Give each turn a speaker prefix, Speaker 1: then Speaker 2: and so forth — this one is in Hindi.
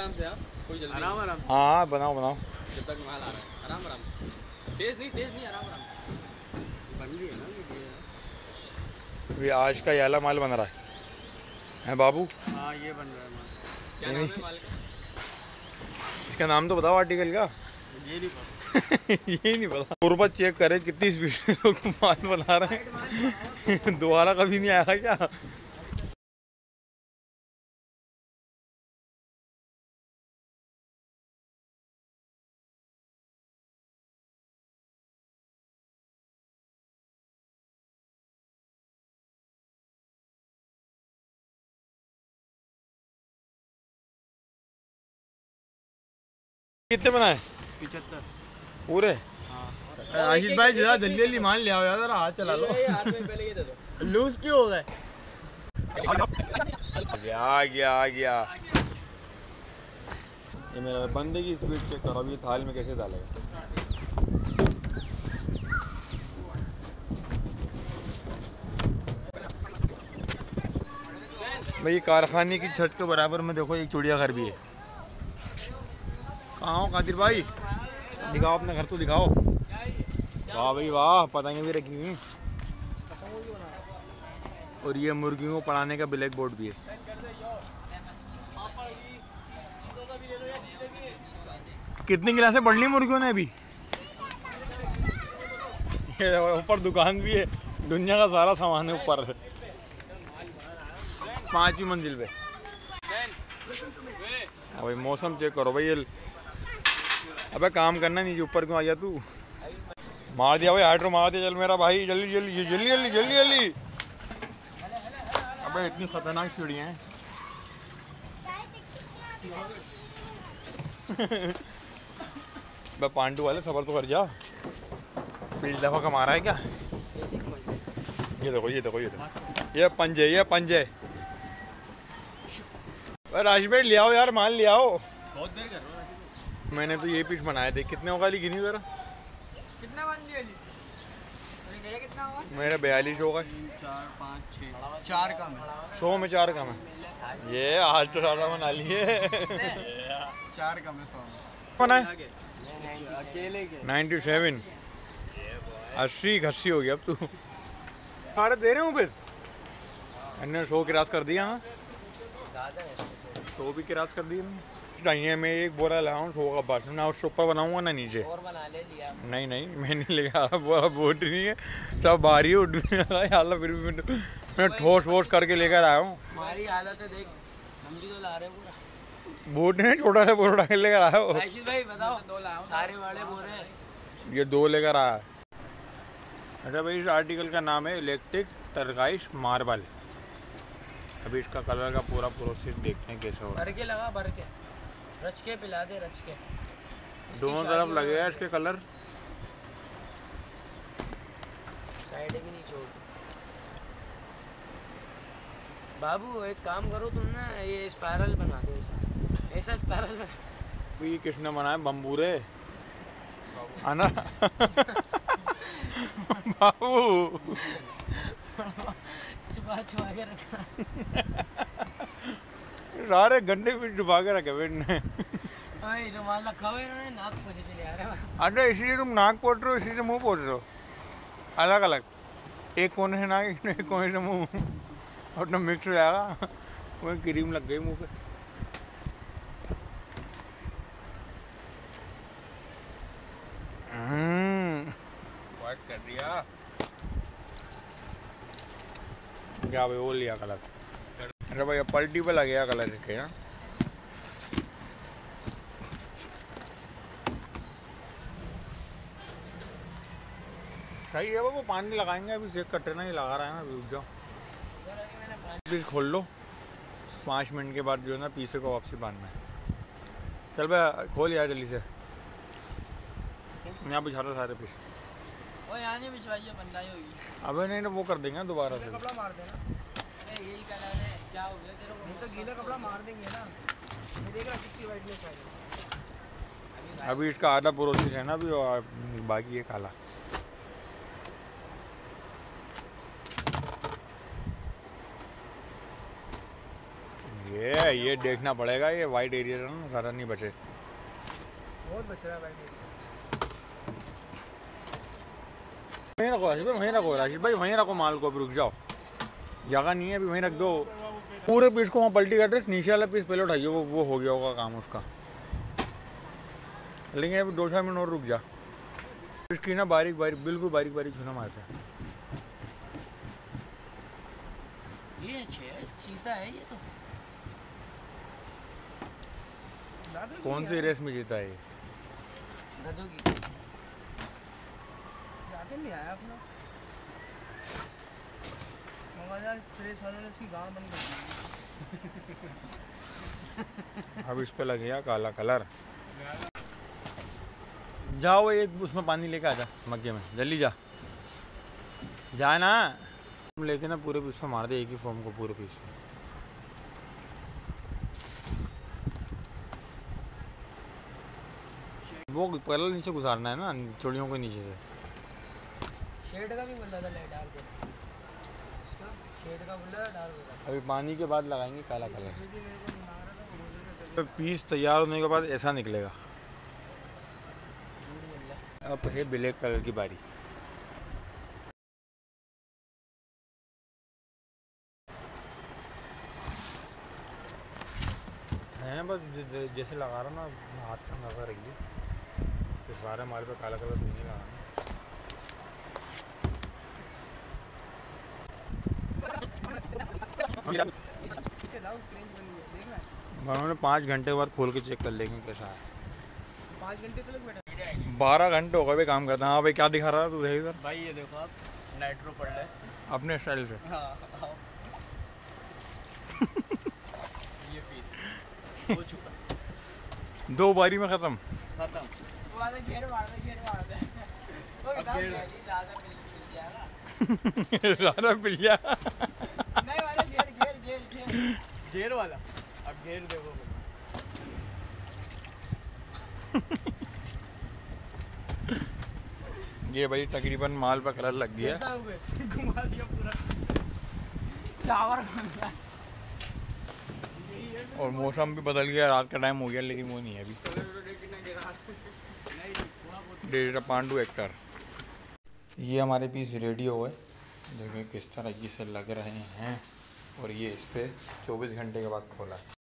Speaker 1: आराम से हाँ कोई जल्दी
Speaker 2: आराम आराम।
Speaker 3: हाँ हाँ बनाओ बनाओ।
Speaker 1: जब तक माल आ रहा है। आराम आराम। तेज नहीं तेज नहीं आराम आराम।
Speaker 2: बन गई है ना ये
Speaker 3: आज का याला माल बन रहा है। हैं बाबू?
Speaker 2: हाँ ये बन रहा है माल।
Speaker 1: क्या नाम है माल का?
Speaker 3: इसका नाम तो बताओ आर्टिकल का।
Speaker 2: ये नहीं पता।
Speaker 3: ये नहीं पता। गुर्बत चेक करे कितनी स्पीड लोग माल बना रहे हैं। दोबारा कभी नहीं आया क्या? कितने बनाए?
Speaker 2: पिछहत्तर
Speaker 3: पूरे?
Speaker 2: हाँ।
Speaker 3: आशीष भाई जरा जल्दी जल्दी माल ले आओ यार जरा हाथ चला लो।
Speaker 1: पहले ये दे दो।
Speaker 2: लूज क्यों हो गए?
Speaker 3: आ गया आ गया। ये मेरा बंदे की स्पीड चेक करो अभी ये थाल में कैसे डालेगा? भाई कारखाने की छत के बराबर में देखो एक चिड़ियाघर भी है। कहाँ हो कादिर भाई? दिखाओ अपना घर तो दिखाओ। वाह भाई वाह, पतंगे भी रखी हुई। और ये मुर्गियों को पढ़ाने का ब्लैक बोर्ड भी है। कितनी क्लासें पढ़ ली मुर्गियों ने अभी? ऊपर दुकान भी है। दुनिया का सारा सामान है ऊपर। पांचवी मंजिल पे। भाई, मौसम चेक करो भाई, ये अबे काम करना नीचे ऊपर क्यों आ गया तू? मार दिया भाई, हाइड्रो मार दिया, चल मेरा भाई, जल्दी जल्दी जल्दी जल्दी जल्दी जल्दी। अबे इतनी खतरनाक सीढ़ियाँ हैं। बे पांडू वाले, सबर तो कर जा। बीस दफ़ा कमा रहा है क्या? ये देखो ये देखो ये देखो। ये पंजे ये पंजे राज भाई ले आओ यार, माल ले आओ।
Speaker 2: बहुत देर कर रहा
Speaker 3: मैंने तो ये पीस बनाए थे कितने होगा ली गिनी जरा।
Speaker 2: कितना बन गया कितना हुआ?
Speaker 3: मेरे बयालीस होगा।
Speaker 2: चार पाँच छः चार कम है।
Speaker 3: सौ में चार कम है। ये आज तो ज़्यादा बना लिए
Speaker 2: चार कम है सौ में।
Speaker 3: नाइन्टी सेवन अस्सी घस्सी हो गया अब तू। सारे दे रहे हूँ फिर? मैंने सौ क्रास कर दिया हाँ। सौ भी क्रास कर दिया चाहिए मैं एक बोरा लाऊं का बस ना उससे ऊपर बनाऊँगा ना नीचे।
Speaker 1: और बना ले लिया।
Speaker 3: नहीं नहीं मैं नहीं आ रहा बोरा बोट नहीं है सब भारी उठ भी रहा है हाल फिर भी मैं ठोस ठोस करके लेकर आया हूँ।
Speaker 1: हमारी हालत है देख हम भी तो ला रहे हैं पूरा।
Speaker 3: बोट ने छोटा सा बोरा उठा के लेकर आया हो।
Speaker 1: भाई बताओ दो लाओ सारे बड़े बोरे हैं।
Speaker 3: ये दो लेकर आया है। अच्छा भाई इस आर्टिकल का नाम है इलेक्ट्रिक टर्गाइश मार्बल अभी इसका कलर का पूरा प्रोसेस देखते हैं कैसे होगा।
Speaker 1: भर के लगा भर के। रच के पिला दे रच के
Speaker 3: दोनों तरफ़ लगेगा इसके कलर।
Speaker 1: साइड भी नहीं छोड़ बाबू एक काम करो तुम ना ये स्पायरल बना दो ऐसा। ऐसा स्पायरल बना
Speaker 3: तो ये किसने बनाया? बम्बूरे है ना? बाबू।
Speaker 1: छुपा चुपा के रखा।
Speaker 3: सारे गंडे भी डुबा के रखे हुए इनने।
Speaker 1: हैं
Speaker 3: अच्छा इसीलिए तुम नाक पोट रहे हो इसी से मुँह पोट रहे हो। अलग अलग। एक कोने से नाक एक कोने से मुँह। और तो मिक्स हो जाएगा। वही क्रीम लग गई मुँह पे। हम्म, कर दिया। क्या भाई वो लिया कलर अरे भाई अब पलटी पे लगेगा कलर इसके हाँ। सही है वो पानी लगाएँगे अभी चेक कटे ना ही लगा रहा है ना अभी रुक जाओ। पीस खोल लो। पाँच मिनट के बाद जो है ना पीसे को वापसी बांधना है चल भाई खोल यार जल्दी से। यहाँ बिछा दो सारे पीस।
Speaker 1: ओ यहाँ नहीं बिछवाइए बंदा ही होगी।
Speaker 3: अबे नहीं ना वो कर देंगे दोबारा से।
Speaker 2: कपड़ा मार देना।
Speaker 1: अरे कलर है क्या हो गया? तेरे को
Speaker 2: तो गीला कपड़ा मार देंगे ना। ये देख रहा किसकी वाइटनेस आ गई
Speaker 3: अभी इसका आधा प्रोसेस है ना अभी और बाकी है काला ये ये देखना पड़ेगा ये वाइट एरिया ना घर नहीं बचे।
Speaker 2: बहुत बच रहा है भाई
Speaker 3: वहीं रखो राशिद भाई वहीं रखो राशिद भाई वहीं रखो माल को अभी रुक जाओ। जगह नहीं है अभी वहीं रख दो। पूरे पीस को वहाँ पलटी कर दे नीचे वाला पीस पहले उठाइए वो वो हो गया होगा काम उसका। लेकिन अभी दो चार मिनट और रुक जा। इसकी ना बारीक बारीक बिल्कुल बारीक बारीक छूना मारते हैं
Speaker 1: ये चीता है ये तो।
Speaker 3: कौन सी रेस में जीता है? ये
Speaker 2: नहीं आया अपना मगर प्रेस वालों ने इसकी गाँव बंद कर दी
Speaker 3: अब इस पे लगेगा काला कलर। जाओ एक उसमें पानी लेके आ जा मग्गे में। जल्दी जा। जा ना। तुम लेके ना पूरे पीस में मार दे एक ही फॉर्म को पूरे पीस में। वो पहले नीचे गुजारना है ना चोड़ियों को नीचे से।
Speaker 1: शेड का भी बोला था ले डाल के।
Speaker 3: अभी पानी के बाद लगाएँगे काला कलर।
Speaker 2: रहा रहा
Speaker 3: तो पीस तैयार होने के बाद ऐसा निकलेगा।
Speaker 1: रहा
Speaker 3: अब है ब्लैक कलर की बारी। हैं बस जैसे लगा रहा ना हाथ का लगा रखिए तो सारे माल पे काला कलर नहीं लगाना
Speaker 2: ठीक है लाओ रेंज बन गई देखना है
Speaker 3: उन्होंने पाँच घंटे बाद खोल के चेक कर लेंगे कैसा है
Speaker 2: पाँच घंटे
Speaker 3: बारह घंटे हो गए भाई काम करता हाँ। भाई क्या दिखा रहा है तू? देख इधर।
Speaker 2: भाई ये देखो आप नाइट्रो पड़ रहा है
Speaker 3: अपने स्टाइल से।
Speaker 2: हाँ हाँ। ये पीस हो चुका।
Speaker 3: दो बारी में ख़त्म।
Speaker 2: खत्म। वाला घेर मार दे घेर मार दे। अब घेर।
Speaker 1: पहले ज़्यादा मिल मिल जाएगा
Speaker 3: ज़्यादा पिलिया
Speaker 2: नहीं वाला घेर घेर घेर वाला। अब घेर देखो
Speaker 3: ये भाई तकरीबन माल पे कलर लग गया।
Speaker 2: घुमा दिया पूरा।
Speaker 1: चावर
Speaker 3: और मौसम भी बदल गया रात का टाइम हो गया लेकिन वो नहीं है अभी। Data Pandu actor. ये हमारे पीस रेडी हो। गए देखिए किस तरह की से लग रहे हैं। और ये इस पर चौबीस घंटे के बाद खोला।